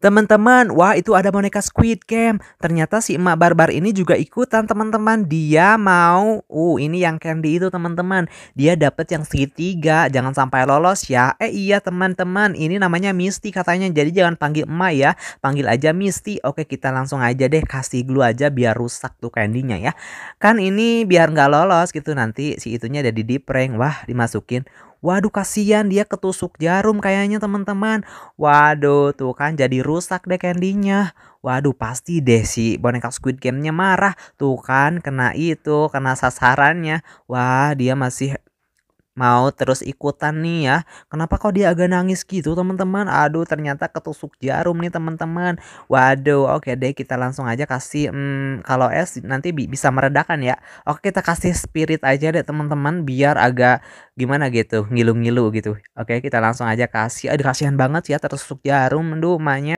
Teman-teman, wah itu ada boneka Squid Game. Ternyata si emak barbar ini juga ikutan teman-teman. Dia mau, uh ini yang candy itu teman-teman. Dia dapat yang segitiga, jangan sampai lolos ya. Eh iya teman-teman, ini namanya Misty katanya. Jadi jangan panggil emak ya, panggil aja Misty. Oke kita langsung aja deh kasih glue aja biar rusak tuh candynya ya. Kan ini biar nggak lolos gitu nanti si itunya ada di deep prank. Wah dimasukin. Waduh kasihan dia ketusuk jarum kayaknya teman-teman. Waduh tuh kan jadi rusak deh candy-nya. Waduh pasti deh si boneka Squid Game-nya marah. Tuh kan kena itu, kena sasarannya. Wah dia masih mau terus ikutan nih ya. Kenapa kok dia agak nangis gitu teman-teman? Aduh ternyata ketusuk jarum nih teman-teman. Waduh oke deh kita langsung aja kasih hmm, kalau es nanti bi bisa meredakan ya. Oke kita kasih spirit aja deh teman-teman biar agak gimana gitu ngilu-ngilu gitu. Oke kita langsung aja kasih. Aduh kasihan banget ya tertusuk jarum. Aduh emaknya.